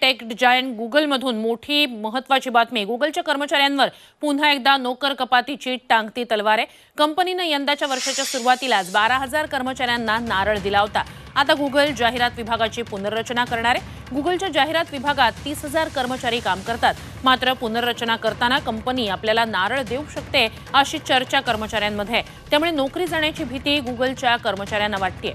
Tech giant गुगलमधून मोठी महत्वाची बातमी. गुगलच्या कर्मचाऱ्यांवर पुन्हा एकदा नोकर कपातीची टांगती तलवार. आहे कंपनीनं यंदाच्या वर्षाच्या सुरुवातीलाच बारा हजार कर्मचाऱ्यांना नारळ दिला होता. आता गुगल जाहिरात विभागाची पुनर्रचना करणार आहे. गुगलच्या जाहिरात विभागात तीस हजार कर्मचारी काम करतात. मात्र पुनर्रचना करताना कंपनी आपल्याला नारळ देऊ शकते अशी चर्चा कर्मचाऱ्यांमध्ये आहे. त्यामुळे नोकरी जाण्याची भीती गुगलच्या कर्मचाऱ्यांना वाटते